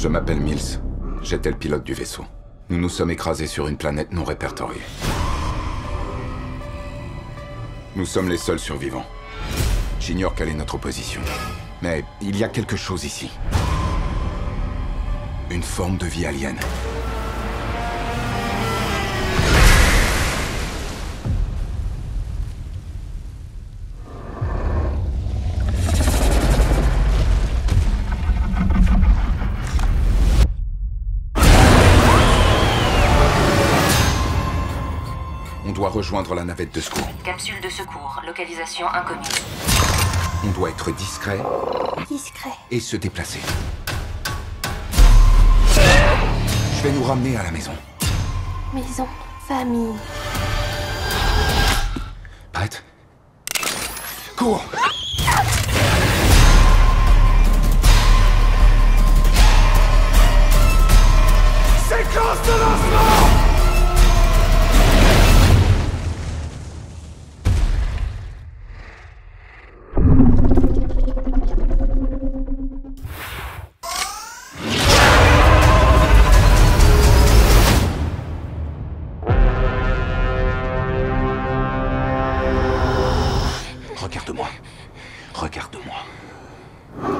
Je m'appelle Mills. J'étais le pilote du vaisseau. Nous nous sommes écrasés sur une planète non répertoriée. Nous sommes les seuls survivants. J'ignore quelle est notre position. Mais il y a quelque chose ici. Une forme de vie alien. Doit rejoindre la navette de secours. Capsule de secours, localisation inconnue. On doit être discret Discret. et se déplacer. Je vais nous ramener à la maison. Maison. Famille. Prête? Cours Séquence de lancement Regarde-moi. Regarde-moi.